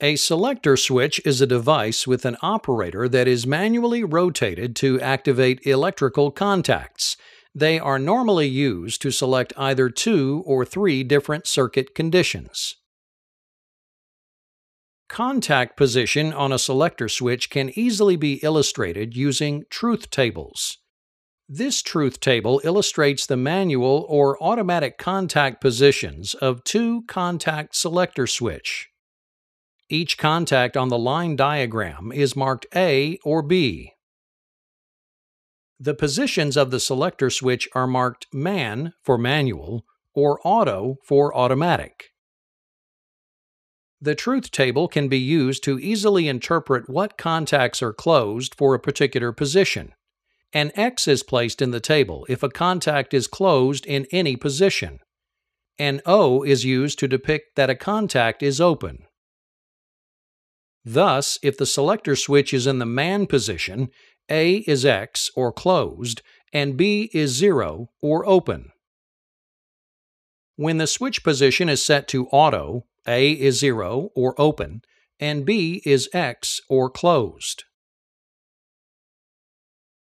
A selector switch is a device with an operator that is manually rotated to activate electrical contacts. They are normally used to select either two or three different circuit conditions. Contact position on a selector switch can easily be illustrated using truth tables. This truth table illustrates the manual or automatic contact positions of two contact selector switch. Each contact on the line diagram is marked A or B. The positions of the selector switch are marked MAN for manual or Auto for automatic. The truth table can be used to easily interpret what contacts are closed for a particular position. An X is placed in the table if a contact is closed in any position. An O is used to depict that a contact is open. Thus, if the selector switch is in the man position, A is X or closed, and B is 0 or open. When the switch position is set to auto, A is 0 or open, and B is X or closed.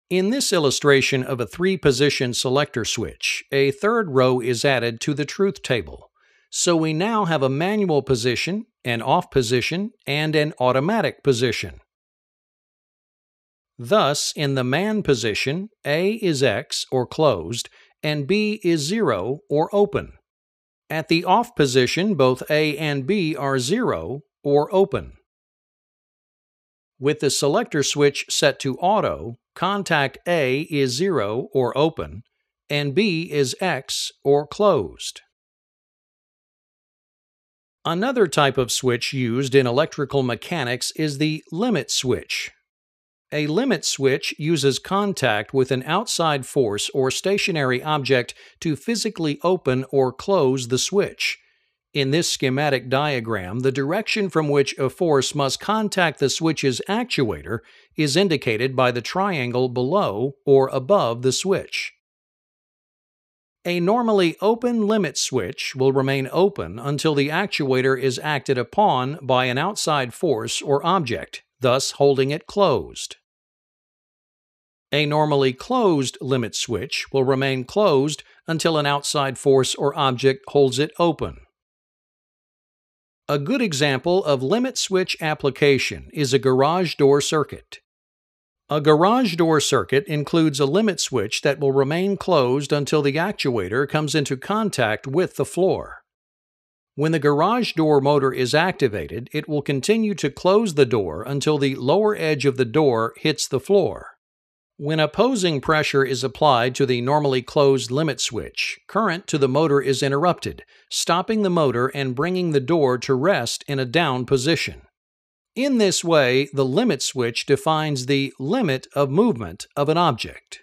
In this illustration of a three-position selector switch, a third row is added to the truth table. So we now have a manual position, an off position, and an automatic position. Thus, in the man position, A is X or closed, and B is 0 or open. At the off position, both A and B are 0 or open. With the selector switch set to auto, contact A is 0 or open, and B is X or closed. Another type of switch used in electrical mechanics is the limit switch. A limit switch uses contact with an outside force or stationary object to physically open or close the switch. In this schematic diagram, the direction from which a force must contact the switch's actuator is indicated by the triangle below or above the switch. A normally open limit switch will remain open until the actuator is acted upon by an outside force or object, thus holding it closed. A normally closed limit switch will remain closed until an outside force or object holds it open. A good example of limit switch application is a garage door circuit. A garage door circuit includes a limit switch that will remain closed until the actuator comes into contact with the floor. When the garage door motor is activated, it will continue to close the door until the lower edge of the door hits the floor. When opposing pressure is applied to the normally closed limit switch, current to the motor is interrupted, stopping the motor and bringing the door to rest in a down position. In this way, the limit switch defines the limit of movement of an object.